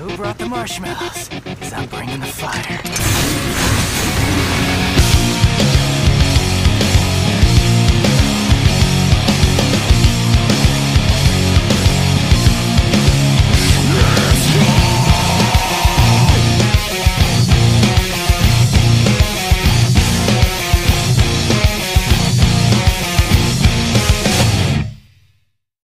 Who brought the marshmallows? Cause I'm bringing the fire.